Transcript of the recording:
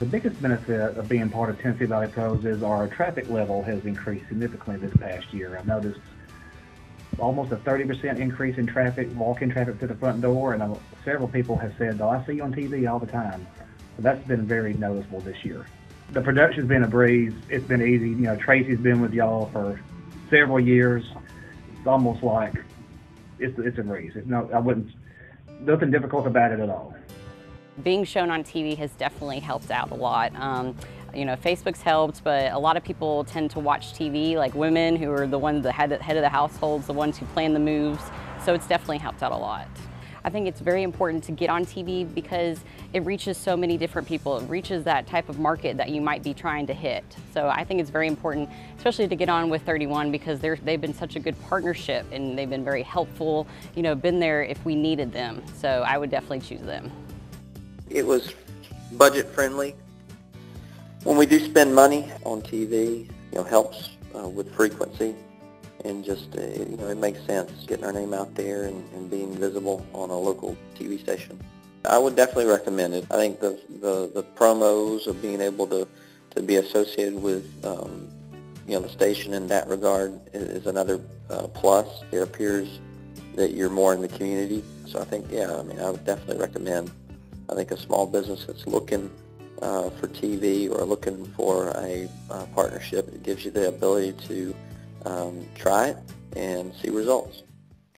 The biggest benefit of being part of Tennessee Valley Pros is our traffic level has increased significantly this past year. I've noticed almost a 30% increase in traffic, walk-in traffic to the front door, and uh, several people have said, oh, I see you on TV all the time. So that's been very noticeable this year. The production's been a breeze. It's been easy. You know, Tracy's been with y'all for several years. It's almost like it's, it's a breeze. It's no, I wouldn't, nothing difficult about it at all. Being shown on TV has definitely helped out a lot. Um, you know, Facebook's helped, but a lot of people tend to watch TV, like women who are the ones, that head, head of the households, the ones who plan the moves. So it's definitely helped out a lot. I think it's very important to get on TV because it reaches so many different people. It reaches that type of market that you might be trying to hit. So I think it's very important, especially to get on with 31 because they've been such a good partnership and they've been very helpful, you know, been there if we needed them. So I would definitely choose them. It was budget friendly. When we do spend money on TV, you know, helps uh, with frequency and just, uh, you know, it makes sense getting our name out there and, and being visible on a local TV station. I would definitely recommend it. I think the, the, the promos of being able to, to be associated with, um, you know, the station in that regard is, another uh, plus. It appears that you're more in the community. So I think, yeah, I mean, I would definitely recommend, I think a small business that's looking uh, for TV or looking for a uh, partnership, it gives you the ability to um, try it and see results.